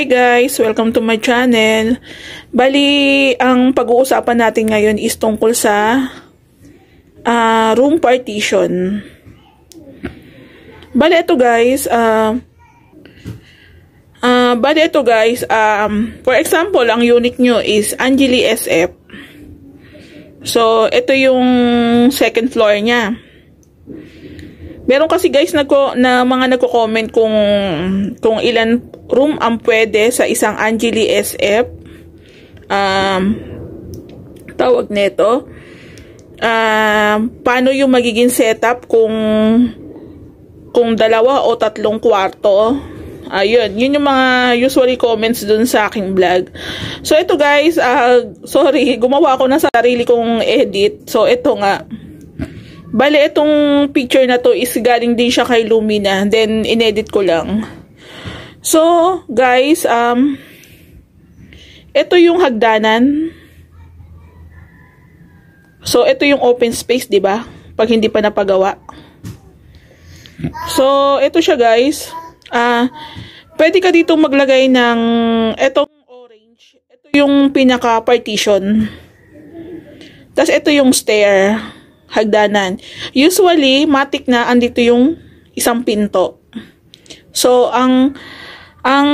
Hi guys! Welcome to my channel. Bali, ang pag-uusapan natin ngayon is tungkol sa uh, room partition. Bali, ito guys, uh, uh, bali ito guys, um, for example, ang unit nyo is Angeli SF. So, ito yung second floor niya. Meron kasi guys nagko na mga nagko-comment kung kung ilan room ang pwede sa isang Angeli SF. Um, tawag nito. Um, paano yung magiging setup kung kung dalawa o tatlong kwarto. Ayun, yun yung mga usually comments dun sa aking vlog. So, ito guys, uh, sorry, gumawa ako ng sarili kong edit. So, ito nga, Bale, itong picture na to is galing din siya kay Lumina. Then, inedit ko lang. So, guys, um, ito yung hagdanan. So, ito yung open space, di ba? Pag hindi pa napagawa. So, ito siya, guys. Ah, uh, pwede ka dito maglagay ng etong orange. Ito yung pinaka-partition. Tapos, ito yung stair hagdanan. Usually, matik na andito yung isang pinto. So, ang ang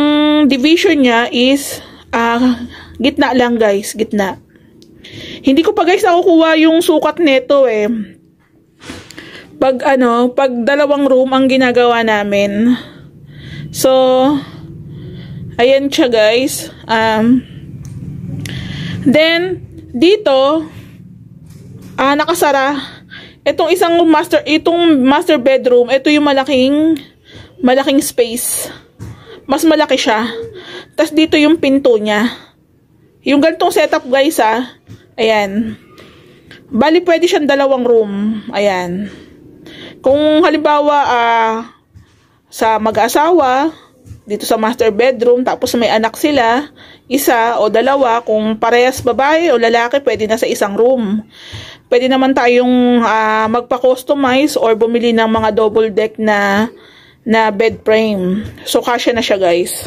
division niya is uh, gitna lang guys, gitna. Hindi ko pa guys nakukuha yung sukat nito eh. Pag ano, pag dalawang room ang ginagawa namin. So, ayan siya guys. Um, then, dito, ah, nakasara. Itong isang master, itong master bedroom, ito yung malaking, malaking space. Mas malaki siya. Tapos dito yung pinto niya. Yung ganitong setup guys ah. Ayan. Bali pwede siyang dalawang room. Ayan. Kung halimbawa ah, sa mag-asawa, dito sa master bedroom, tapos may anak sila, isa o dalawa, kung parehas babae o lalaki, pwede na sa isang room. Pwede naman tayong uh, magpa-customize or bumili ng mga double deck na na bed frame. So, kasya na siya, guys.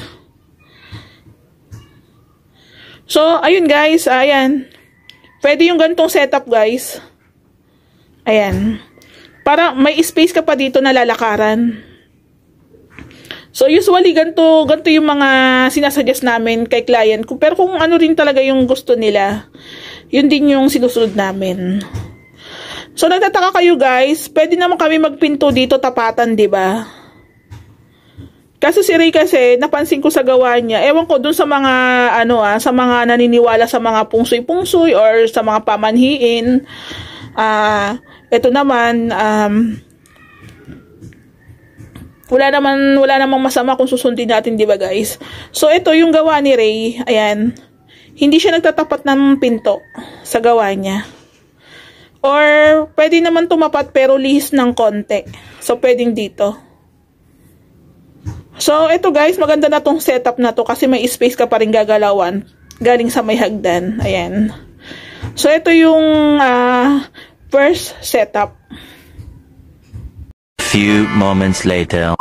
So, ayun guys, ayan. Pwede yung ganitong setup, guys. Ayan. Para may space ka pa dito na lalakaran. So, usually, ganito, ganito yung mga sinasuggest namin kay client. Pero kung ano rin talaga yung gusto nila, yun din yung sinusunod namin. So, nagtataka kayo guys, pwede naman kami magpinto dito tapatan, di ba? Kasi si Ray kasi, napansin ko sa gawa niya, ewan ko dun sa mga, ano ah, sa mga naniniwala sa mga pungsoy-pungsoy or sa mga pamanhiin. Ah, uh, ito naman, um, wala naman, wala namang masama kung susundin natin, di ba guys? So, ito yung gawa ni Ray, ayan hindi siya nagtatapat ng pinto sa gawa niya. Or, pwede naman tumapat pero lihis ng konti. So, pwedeng dito. So, ito guys, maganda na tong setup na to kasi may space ka pa rin gagalawan galing sa may hagdan. Ayan. So, ito yung uh, first setup. Few moments later.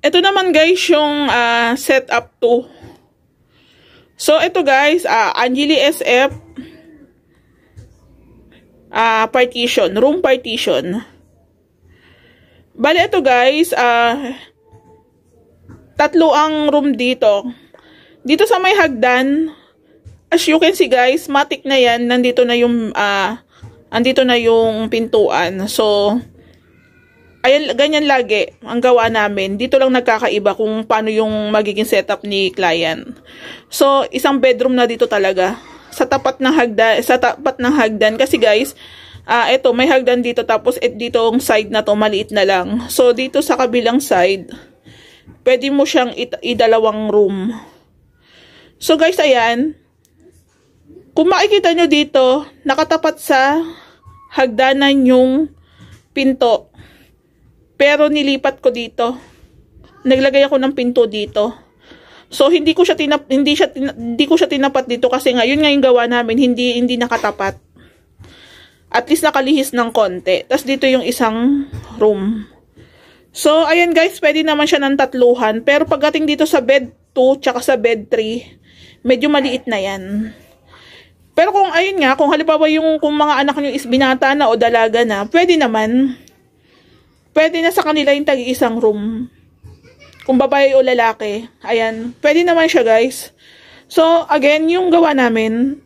Ito naman guys yung uh, setup 2. So, ito guys, uh, Angeli SF uh, partition, room partition. Bale, ito guys, uh, tatlo ang room dito. Dito sa may hagdan, as you can see guys, matik na yan, nandito na yung, uh, andito na yung pintuan. So, Ayan, ganyan lagi ang gawa namin. Dito lang nagkakaiba kung paano yung magiging setup ni client. So, isang bedroom na dito talaga. Sa tapat ng hagdan, sa tapat ng hagdan kasi guys, ah uh, ito may hagdan dito tapos et dito ang side na to maliit na lang. So, dito sa kabilang side, pwede mo siyang idalawang room. So, guys, ayan. Kung makikita nyo dito, nakatapat sa hagdanan yung pinto pero nilipat ko dito. Naglagay ako ng pinto dito. So hindi ko siya tinap hindi siya hindi ko siya tinapat dito kasi ngayon nga yung gawa namin hindi hindi nakatapat. At least nakalihis ng konti. Tapos dito yung isang room. So, ayan guys, pwede naman siya ng tatluhan. Pero pagdating dito sa bed 2, tsaka sa bed 3, medyo maliit na yan. Pero kung ayun nga, kung halimbawa yung kung mga anak nyo is binata na o dalaga na, pwede naman. Pwede na sa kanila yung tag-isang room. Kung babae o lalaki. Ayan, pwede naman siya guys. So, again, yung gawa namin.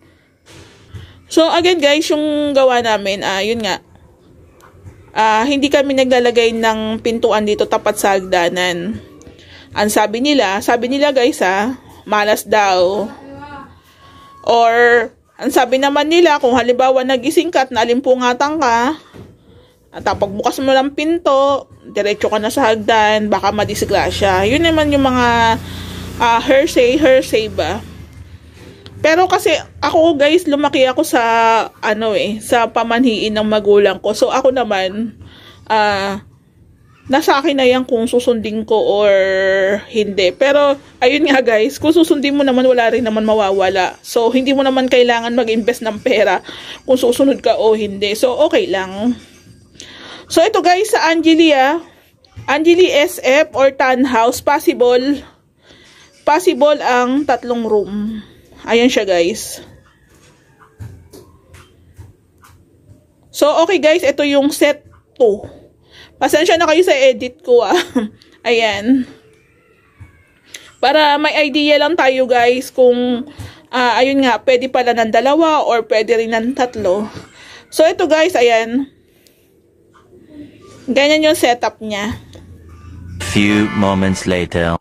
So, again guys, yung gawa namin, ah, yun nga, uh, hindi kami naglalagay ng pintuan dito tapat sa hagdanan. Ang sabi nila, sabi nila guys ha, malas daw. Or, ang sabi naman nila, kung halimbawa nagising ka at nalimpungatan ka, at pagbukas mo ng pinto, diretso ka na sa hagdan, baka madisgrasya. Yun naman yung mga uh, hearsay, hearsay ba? Pero kasi ako guys, lumaki ako sa ano eh, sa pamanhiin ng magulang ko. So ako naman ah uh, nasa akin na yan kung susundin ko or hindi. Pero ayun nga guys, kung susundin mo naman wala rin naman mawawala. So hindi mo naman kailangan mag-invest ng pera kung susunod ka o hindi. So okay lang. So ito guys sa Angelia, Angeli SF or Tan House possible possible ang tatlong room. Ayan siya guys. So, okay guys, ito yung set 2. Pasensya na kayo sa edit ko ah. Ayan. Para may idea lang tayo guys kung uh, ayun nga, pwede pala ng dalawa or pwede rin ng tatlo. So, ito guys, ayan. Ganyan yung setup niya. Few moments later.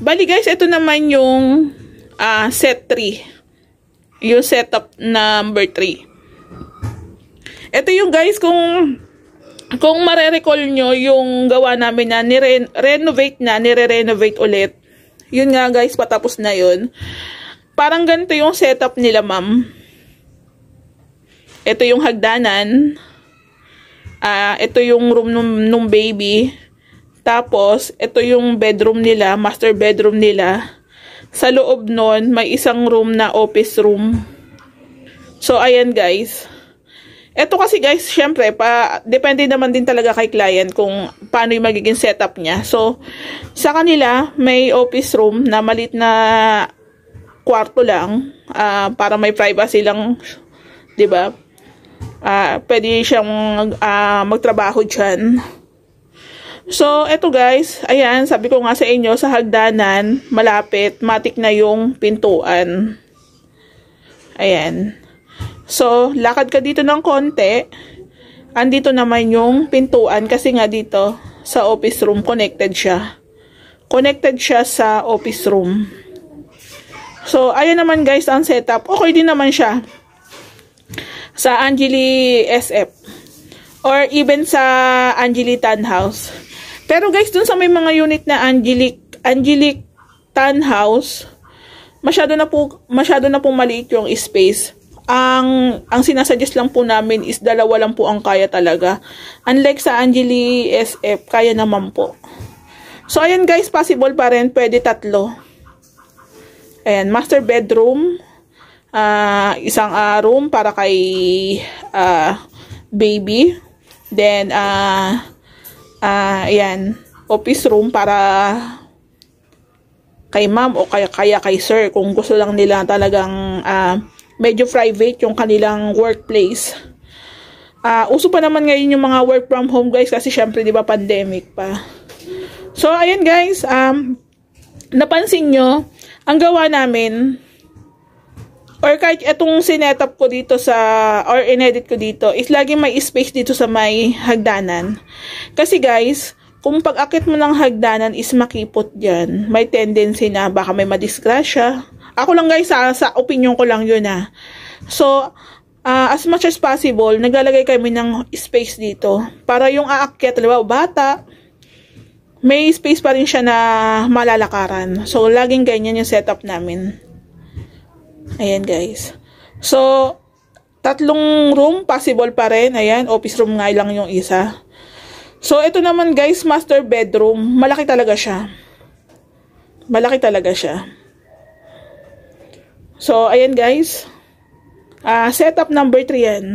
Bali guys, ito naman yung uh, set 3. Yung setup number 3. Ito yung guys, kung kung mare-recall nyo yung gawa namin na ni-renovate na, nire-renovate ulit. Yun nga guys, patapos na yun. Parang ganito yung setup nila ma'am. Ito yung hagdanan. Uh, ito yung room nung, nung baby. Tapos, ito yung bedroom nila, master bedroom nila. Sa loob nun, may isang room na office room. So, ayan guys. Ito kasi guys, syempre, pa, depende naman din talaga kay client kung paano yung magiging setup niya. So, sa kanila, may office room na malit na kwarto lang uh, para may privacy lang, 'di ba? Uh, pwede siyang uh, magtrabaho diyan. So, eto guys, ayan, sabi ko nga sa inyo, sa hagdanan, malapit, matik na yung pintuan. Ayan. So, lakad ka dito ng konti. Andito naman yung pintuan kasi nga dito sa office room, connected siya. Connected siya sa office room. So, ayan naman guys ang setup. Okay din naman siya. Sa Angeli SF. Or even sa Angeli Tan House. Pero guys, dun sa may mga unit na Angelic, Angelic Tan House, masyado na po, masyado na po maliit yung space. Ang, ang sinasuggest lang po namin is dalawa lang po ang kaya talaga. Unlike sa Angeli SF, kaya naman po. So, ayan guys, possible pa rin. Pwede tatlo. Ayan, master bedroom. Uh, isang uh, room para kay uh, baby. Then, uh, uh, ayan, office room para kay ma'am o kaya, kaya kay sir kung gusto lang nila talagang uh, medyo private yung kanilang workplace. Uh, uso pa naman ngayon yung mga work from home guys kasi syempre di ba pandemic pa. So ayan guys, um, napansin nyo, ang gawa namin, or kahit itong sinetup ko dito sa, or inedit ko dito, is lagi may space dito sa may hagdanan. Kasi guys, kung pag-akit mo ng hagdanan is makipot dyan, may tendency na baka may madisgrasya. Ako lang guys, sa, sa opinion ko lang yun ha. So, uh, as much as possible, naglalagay kami ng space dito. Para yung aakyat, diba, bata, may space pa rin siya na malalakaran. So, laging ganyan yung setup namin. Ayan guys. So, tatlong room possible pa rin. Ayan, office room nga lang yung isa. So, ito naman guys, master bedroom. Malaki talaga siya. Malaki talaga siya. So, ayan guys. Uh, setup number 3 yan.